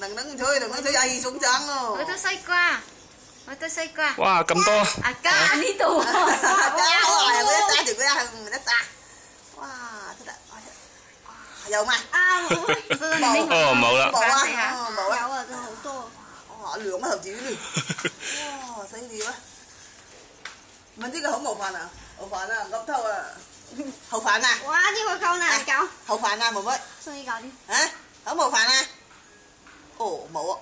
đừng đứng chơi đừng đứng chơi ai xuống trắng rồi tôi xoay qua tôi xoay qua wow cầm to à cá anh đi tù cá hoài với ta chỉ với người đất ta wow thật là dầu mà à mẫu mẫu đó mẫu á mẫu á họ lửa mà hợp chí đi wow xoay gì quá mình chỉ có không một phần à một phần là gấp thâu à hậu phản à quá chứ có. câu này cậu hậu phản à một với xoay cậu đi hả không một phản à 哦，冇啊。